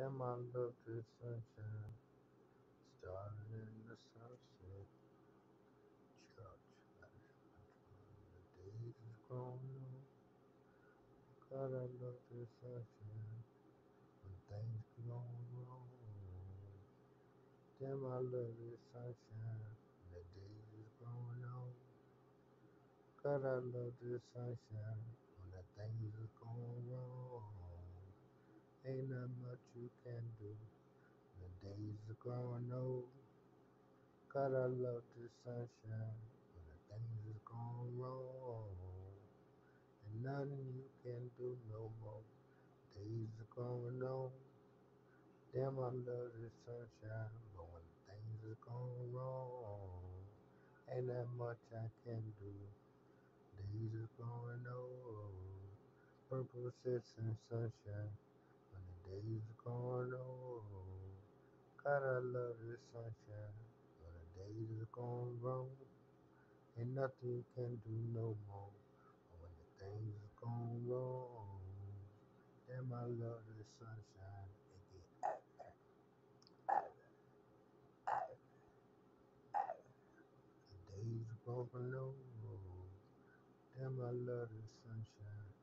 I love the sunshine. Starting in the sunset. Church. The days is growing on. God, I love the sunshine. When things go wrong. Damn, I love the sunshine. The days is growing on. God, I love the sunshine. When the things is going wrong. Ain't not much you can do. The days are growing old. God, I love the sunshine. When the things is going wrong. And nothing you can do no more. Days are going on. Damn, I love the sunshine. But when things is going wrong. Ain't that much I can do. Days are going old. Purple sits in sunshine. Days are going old. Oh. God, I love the sunshine. When the days is going wrong. Ain't nothing you can do no more. When the things is going wrong. Damn, I love the sunshine. It the days are going low. Oh. Damn, I love the sunshine.